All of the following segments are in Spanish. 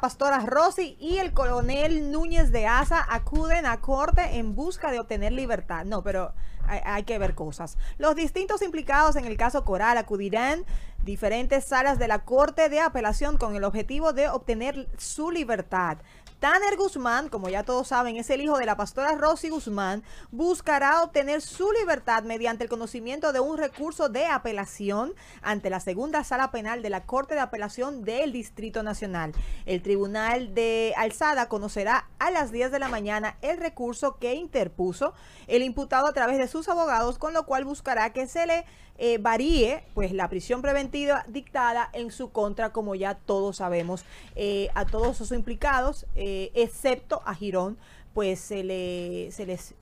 pastora Rossi y el coronel Núñez de Asa acuden a corte en busca de obtener libertad. No, pero hay, hay que ver cosas. Los distintos implicados en el caso Coral acudirán diferentes salas de la Corte de Apelación con el objetivo de obtener su libertad. Tanner Guzmán, como ya todos saben, es el hijo de la pastora Rosy Guzmán, buscará obtener su libertad mediante el conocimiento de un recurso de apelación ante la segunda sala penal de la Corte de Apelación del Distrito Nacional. El Tribunal de Alzada conocerá a las 10 de la mañana el recurso que interpuso el imputado a través de sus abogados, con lo cual buscará que se le eh, varíe pues la prisión preventiva dictada en su contra, como ya todos sabemos, eh, a todos sus implicados, eh, excepto a Girón, pues se, le, se les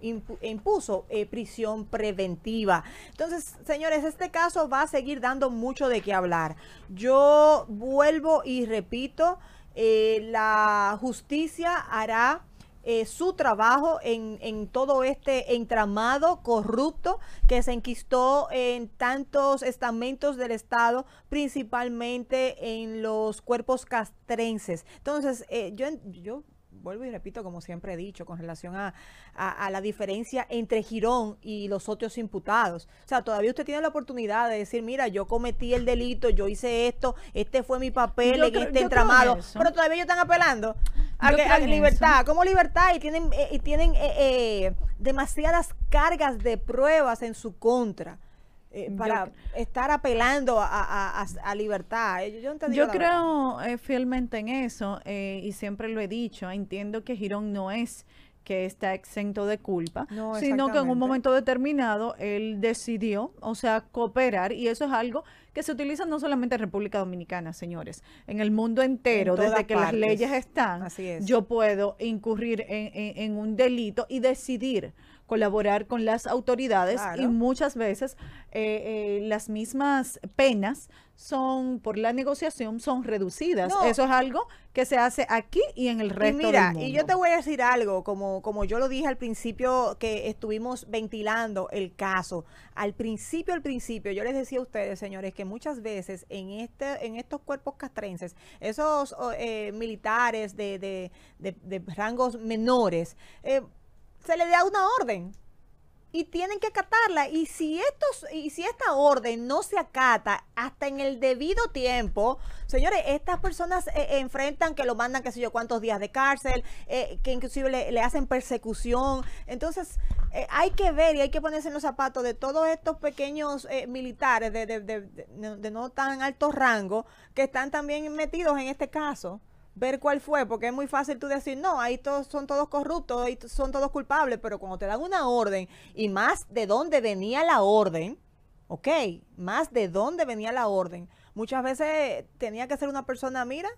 impuso prisión preventiva. Entonces, señores, este caso va a seguir dando mucho de qué hablar. Yo vuelvo y repito, la justicia hará eh, su trabajo en, en, todo este entramado corrupto que se enquistó en tantos estamentos del Estado, principalmente en los cuerpos castrenses. Entonces, eh, yo, yo vuelvo y repito, como siempre he dicho, con relación a, la diferencia entre Girón y los otros imputados. O sea, todavía usted tiene la oportunidad de decir, mira, yo cometí el delito, yo hice esto, este fue mi papel en este entramado, pero todavía ellos están apelando a, que, libertad. ¿Cómo libertad? Y tienen, eh, y tienen eh, eh, demasiadas cargas de pruebas en su contra. Eh, para estar apelando a, libertad. Yo, creo eh, fielmente en eso eh, y siempre lo he dicho. Entiendo que Girón no es que está exento de culpa, sino que en un momento determinado él decidió, o sea, cooperar y eso es algo que se utiliza no solamente en República Dominicana, señores, en el mundo entero, desde que las leyes están, yo puedo incurrir en un delito y decidir colaborar con las autoridades y muchas veces eh, eh, las mismas penas son por la negociación son reducidas. Eso es algo que se hace aquí y en el resto y mira, del mundo. Y yo te voy a decir algo, como, como yo lo dije al principio que estuvimos ventilando el caso. Al principio, al principio, yo les decía a ustedes, señores, que muchas veces en este, en estos cuerpos castrenses, esos eh, militares de, de, de, rangos menores, eh, se le da una orden y tienen que acatarla. Y si estos, y si esta orden no se acata hasta en el debido tiempo, señores, estas personas eh, enfrentan que lo mandan, qué sé yo, cuántos días de cárcel, eh, que inclusive le, hacen persecución. Entonces, eh, hay que ver y hay que ponerse en los zapatos de todos estos pequeños militares de, de, de no tan alto rango que están también metidos en este caso ver cuál fue, porque es muy fácil tú decir, no, ahí todos son todos corruptos, ahí son todos culpables, pero cuando te dan una orden y más de dónde venía la orden, ok, más de dónde venía la orden, muchas veces tenía que ser una persona, mira,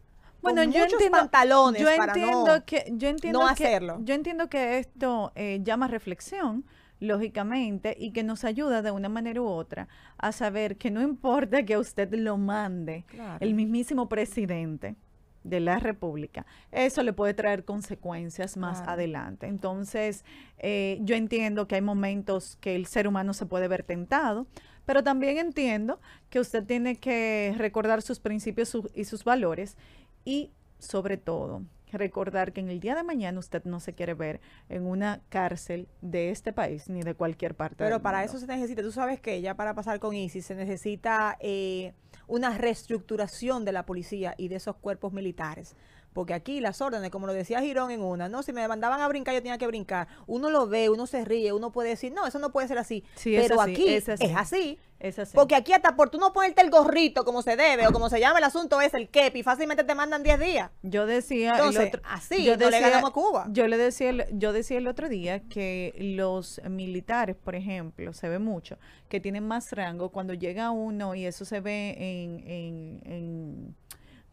bueno, con yo muchos entiendo, pantalones yo para no, que, yo entiendo hacerlo. Yo entiendo que esto eh, llama reflexión, lógicamente, y que nos ayuda de una manera u otra a saber que no importa que usted lo mande el mismísimo presidente, de la República, eso le puede traer consecuencias más adelante. Entonces, eh, yo entiendo que hay momentos que el ser humano se puede ver tentado, pero también entiendo que usted tiene que recordar sus principios y sus valores y, sobre todo, recordar que en el día de mañana usted no se quiere ver en una cárcel de este país ni de cualquier parte. Pero para eso se necesita, tú sabes que ya para pasar con ISIS se necesita eh, una reestructuración de la policía y de esos cuerpos militares. Porque aquí las órdenes, como lo decía Girón en una, no, si me mandaban a brincar, yo tenía que brincar. Uno lo ve, uno se ríe, uno puede decir, no, eso no puede ser así. Pero aquí es así. es así. Porque aquí hasta por tú no ponerte el gorrito como se debe o como se llama el asunto es el kepi, fácilmente te mandan 10 días. Yo decía Entonces, así, yo le ganamos a Cuba. Yo le decía, yo decía el otro día que los militares, por ejemplo, se ve mucho, que tienen más rango cuando llega uno y eso se ve en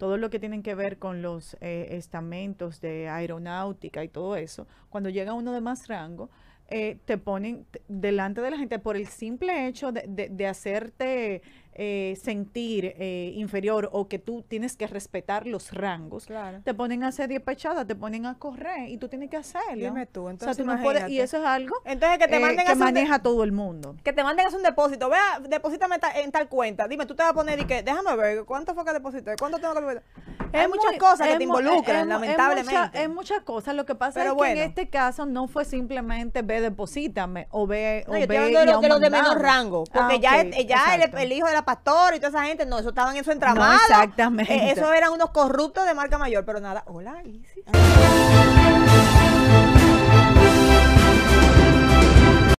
todo lo que tienen que ver con los eh, estamentos de aeronáutica y todo eso, cuando llega uno de más rango, eh, te ponen delante de la gente por el simple hecho de, hacerte eh, sentir eh, inferior o que tú tienes que respetar los rangos, te ponen a hacer 10 pechadas, te ponen a correr y tú tienes que hacerlo. Dime tú, entonces y eso es algo entonces, que, te manden que maneja todo el mundo. Que te manden a hacer un depósito. Vea, deposítame en tal cuenta. Dime, tú te vas a poner y que, déjame ver, ¿cuánto fue que deposité? ¿Cuánto tengo que depositar? Hay muchas cosas que te involucran, lamentablemente. Es muchas cosas. Lo que pasa es que en este caso no fue simplemente ve, deposítame o ve. No, o yo ve de, de los de menor rango. Porque ah, ya, ya el, hijo de la pastora y toda esa gente, no, eso estaban en su entramado. exactamente. Eh, eso eran unos corruptos de marca mayor, pero nada. Hola, Isis.